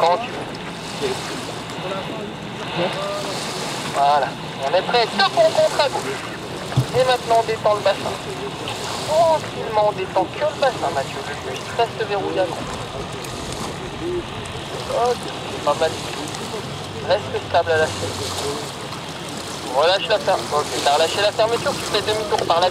Quand tu veux. Voilà. On est prêt. Top, on contre à. Et maintenant, on détend le bassin. Tranquillement, on détend que le bassin, Mathieu. Le puits reste verrouillé pas mal. Reste stable à la chaîne. Relâche la fermeture. Ok, t'as relâché la fermeture, tu fais demi-tour par la